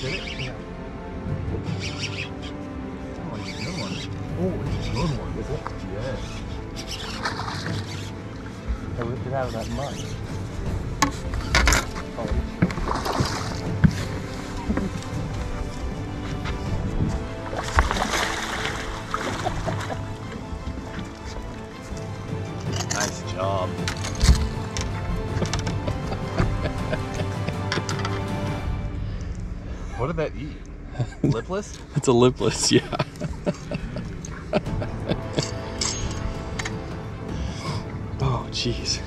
Did it? Yeah. Oh, it's a good one. Oh, it's a good one. Is it? Yes. I ripped it out of that mud. nice job. What did that eat? Lipless? It's a lipless, yeah. Hmm. oh, jeez.